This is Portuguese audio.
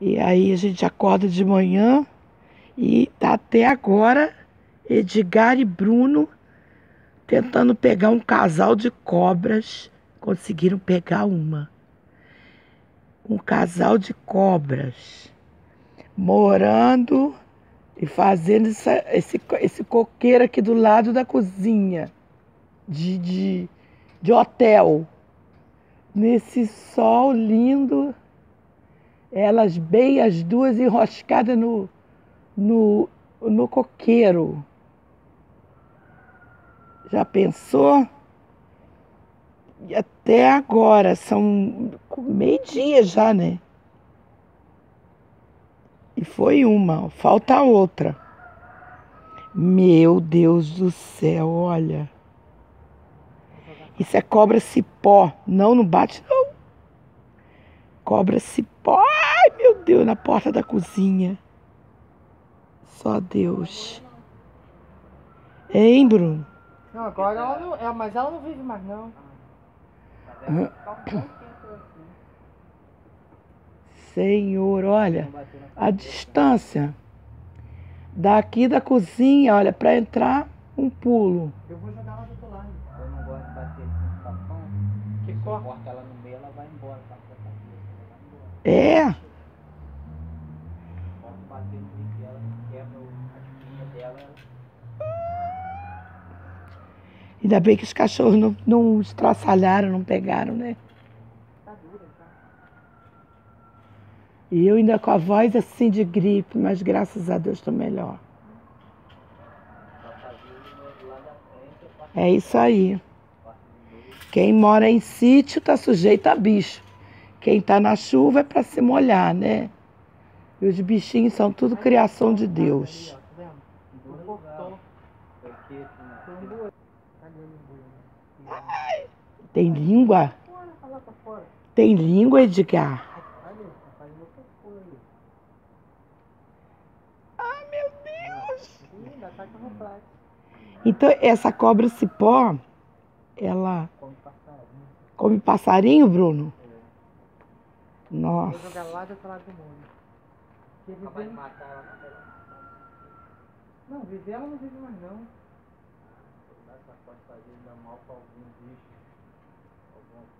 E aí a gente acorda de manhã e tá até agora Edgar e Bruno tentando pegar um casal de cobras. Conseguiram pegar uma. Um casal de cobras morando e fazendo essa, esse, esse coqueiro aqui do lado da cozinha de, de, de hotel. Nesse sol lindo, elas bem as duas enroscadas no, no, no coqueiro. Já pensou? E até agora, são meio-dia já, né? E foi uma, falta outra. Meu Deus do céu, olha. Isso é cobra cipó. Não, não bate não. Cobra cipó. Deus, na porta da cozinha. Só Deus. Hein, Bruno? Não, agora ela não. É, mas ela não vive mais não. Senhor, olha, a distância daqui da cozinha, olha, para entrar um pulo. Eu vou jogar ela do outro lado. Eu não gosto de bater assim no tapão. Que Se eu corta. ela no meio, ela vai embora. É, ainda bem que os cachorros não, não estraçalharam, não pegaram, né? Tá dura já. E eu ainda com a voz assim de gripe, mas graças a Deus estou melhor. É isso aí. Quem mora em sítio tá sujeito a bicho. Quem tá na chuva é para se molhar, né? E os bichinhos são tudo criação de Deus. Tem língua? Tem língua, Edgar? Ah, meu Deus! Então, essa cobra cipó, ela come passarinho. Bruno? Vou Nossa. jogar lá do outro lado do mundo. Viver... Não, viver ela não vive mais não. Pode fazer ainda mal pra algum bicho. Alguma